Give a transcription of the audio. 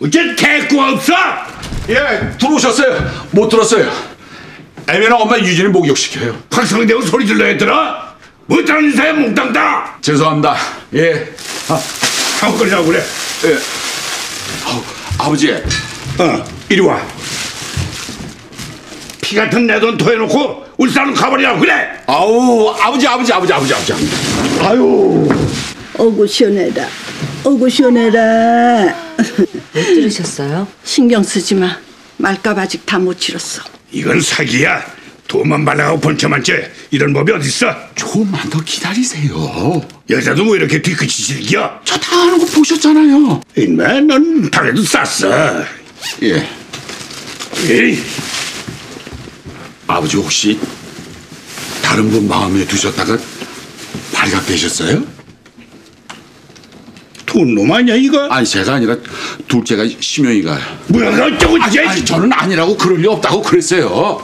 어째 대꾸 없어? 예, 들어오셨어요. 못 들었어요. 애매나 엄마 유진이 목욕시켜요. 박성대고 소리 질러 했더라? 뭐하는 인사야 몽땅 다 죄송합니다. 예. 아, 하고 그러자고 그래 예. 아우, 아버지, 어 이리 와 피 같은 내 돈 토해놓고 울산으로 가버리라고 그래 아우, 아버지, 아버지, 아버지, 아버지, 아버지. 아유 어구 시원해라. 어구 시원해라. 못 들으셨어요? 신경 쓰지 마. 말값 아직 다 못 치렀어. 이건 사기야 돈만 발라가고 번쳐만째 이런 법이 어딨어 조금만 더 기다리세요. 여자도 뭐 이렇게 뒤끝이 질겨 저 당하는 거 보셨잖아요. 인마 넌 당해도 쌌어 예. 에이 아버지 혹시 다른 분 마음에 두셨다가 발각되셨어요? 돈놈 아니야 이거? 아니 제가 아니라 둘째가 심영이가. 뭐야 그 어쩌고 아니, 아니 저는 아니라고 그럴 리 없다고 그랬어요